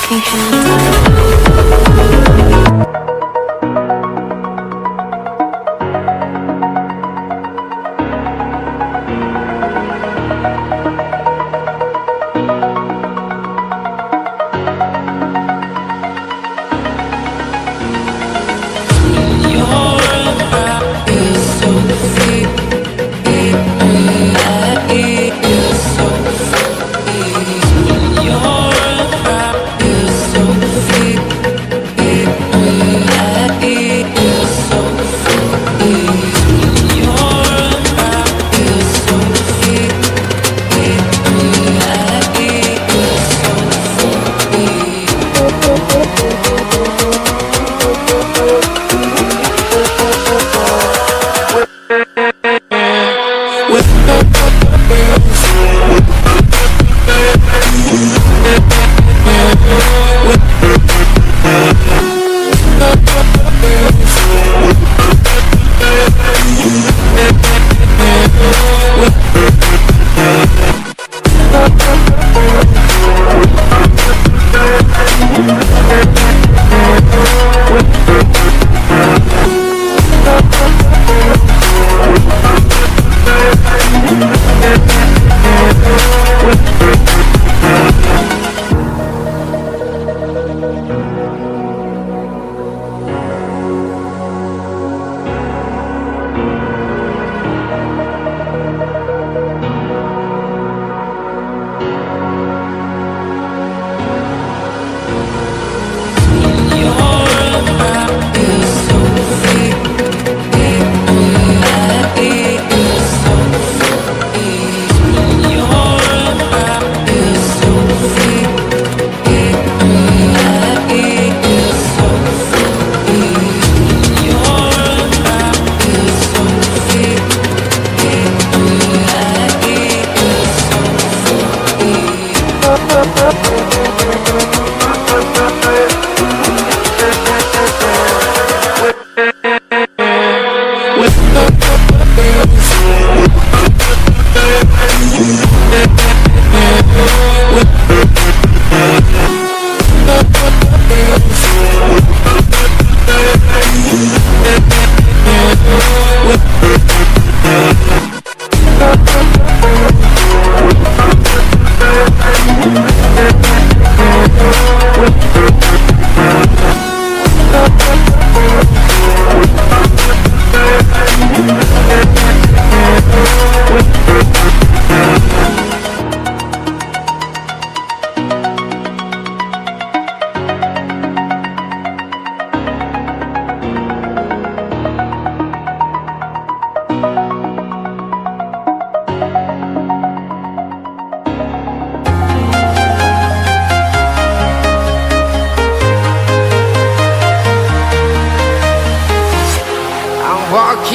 night.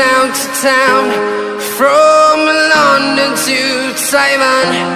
Town to town, from London to Taiwan.